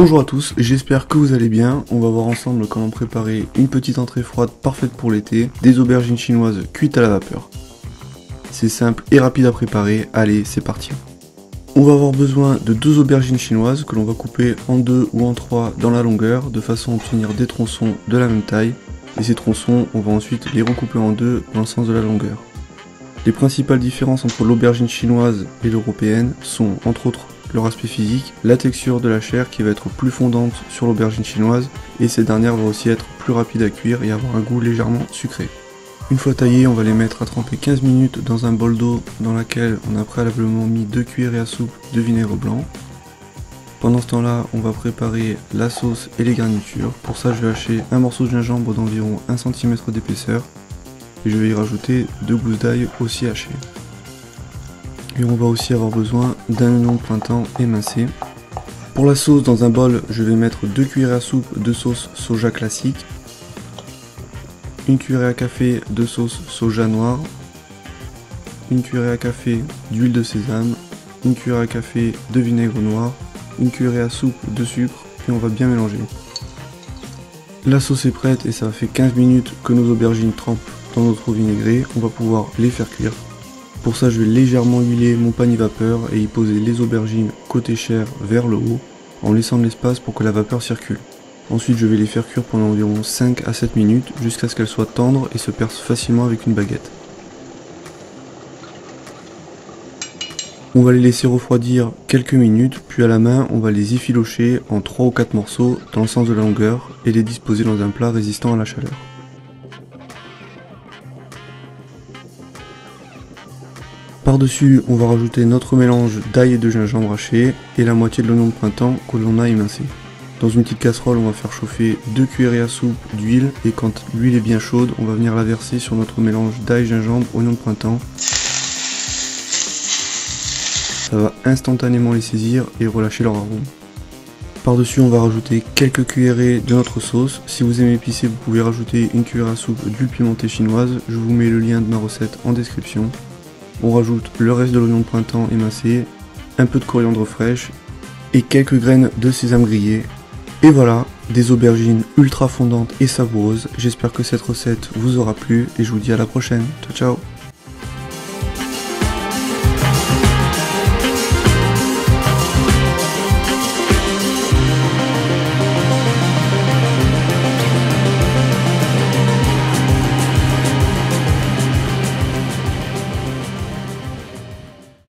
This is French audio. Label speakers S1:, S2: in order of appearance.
S1: Bonjour à tous, j'espère que vous allez bien. On va voir ensemble comment préparer une petite entrée froide parfaite pour l'été, des aubergines chinoises cuites à la vapeur. C'est simple et rapide à préparer, allez c'est parti. On va avoir besoin de deux aubergines chinoises que l'on va couper en deux ou en trois dans la longueur de façon à obtenir des tronçons de la même taille. Et ces tronçons, on va ensuite les recouper en deux dans le sens de la longueur. Les principales différences entre l'aubergine chinoise et l'européenne sont entre autres leur aspect physique, la texture de la chair qui va être plus fondante sur l'aubergine chinoise et cette dernière va aussi être plus rapide à cuire et avoir un goût légèrement sucré. Une fois taillées, on va les mettre à tremper 15 minutes dans un bol d'eau dans laquelle on a préalablement mis 2 cuillerées à soupe de vinaigre blanc. Pendant ce temps-là, on va préparer la sauce et les garnitures. Pour ça, je vais hacher un morceau de gingembre d'environ 1 cm d'épaisseur et je vais y rajouter deux gousses d'ail aussi hachées. On va aussi avoir besoin d'un oignon printemps émincé. Pour la sauce, dans un bol, je vais mettre 2 cuillères à soupe de sauce soja classique, une cuillerée à café de sauce soja noire, une cuillerée à café d'huile de sésame, une cuillerée à café de vinaigre noir, une cuillerée à soupe de sucre et on va bien mélanger. La sauce est prête et ça fait 15 minutes que nos aubergines trempent dans notre vinaigré. On va pouvoir les faire cuire. Pour ça, je vais légèrement huiler mon panier vapeur et y poser les aubergines côté chair vers le haut en laissant de l'espace pour que la vapeur circule. Ensuite, je vais les faire cuire pendant environ 5 à 7 minutes jusqu'à ce qu'elles soient tendres et se percent facilement avec une baguette. On va les laisser refroidir quelques minutes, puis à la main, on va les effilocher en 3 ou 4 morceaux dans le sens de la longueur et les disposer dans un plat résistant à la chaleur. Par-dessus, on va rajouter notre mélange d'ail et de gingembre haché et la moitié de l'oignon de printemps que l'on a émincé. Dans une petite casserole, on va faire chauffer 2 cuillerées à soupe d'huile et quand l'huile est bien chaude, on va venir la verser sur notre mélange d'ail, gingembre, oignon de printemps. Ça va instantanément les saisir et relâcher leur arôme. Par-dessus, on va rajouter quelques cuillerées de notre sauce. Si vous aimez épicé, vous pouvez rajouter une cuillère à soupe d'huile pimentée chinoise. Je vous mets le lien de ma recette en description. On rajoute le reste de l'oignon de printemps émincé, un peu de coriandre fraîche et quelques graines de sésame grillé. Et voilà, des aubergines ultra fondantes et savoureuses. J'espère que cette recette vous aura plu et je vous dis à la prochaine. Ciao ciao